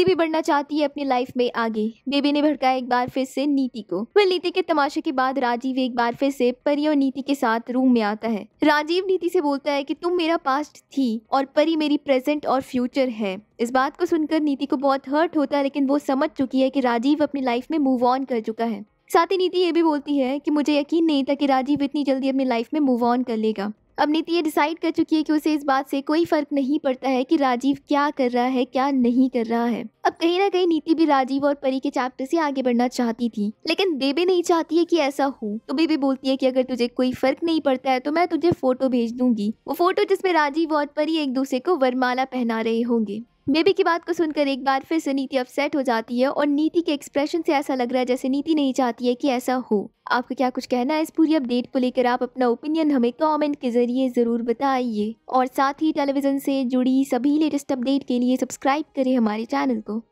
नीति भी बढ़ना चाहती है अपनी लाइफ में आगे। बेबी ने भड़काया एक बार फिर से नीति को। वह नीति के तमाशे के बाद राजीव एक बार फिर से परी और नीति के साथ रूम में आता है। राजीव नीति से बोलता है कि तुम मेरा पास्ट थी और परी मेरी प्रेजेंट और फ्यूचर है। इस बात को सुनकर नीति को बहुत हर्ट होता है, लेकिन वो समझ चुकी है कि राजीव अपनी लाइफ में मूव ऑन कर चुका है। साथ ही नीति ये भी बोलती है कि मुझे यकीन नहीं था कि राजीव इतनी जल्दी अपनी लाइफ में मूव ऑन कर लेगा। अब नीति ये डिसाइड कर चुकी है कि उसे इस बात से कोई फ़र्क नहीं पड़ता है कि राजीव क्या कर रहा है, क्या नहीं कर रहा है। अब कहीं ना कहीं नीति भी राजीव और परी के चैप्टर से आगे बढ़ना चाहती थी, लेकिन बेबी नहीं चाहती है कि ऐसा हो। तो बेबी बोलती है कि अगर तुझे कोई फ़र्क नहीं पड़ता है तो मैं तुझे फ़ोटो भेज दूँगी। वो फ़ोटो जिसमें राजीव और परी एक दूसरे को वरमाला पहना रहे होंगे। बेबी की बात को सुनकर एक बार फिर से नीति अपसेट हो जाती है और नीति के एक्सप्रेशन से ऐसा लग रहा है जैसे नीति नहीं चाहती है कि ऐसा हो। आपको क्या कुछ कहना है इस पूरी अपडेट को लेकर? आप अपना ओपिनियन हमें कमेंट के ज़रिए ज़रूर बताइए। और साथ ही टेलीविज़न से जुड़ी सभी लेटेस्ट अपडेट के लिए सब्सक्राइब करें हमारे चैनल को।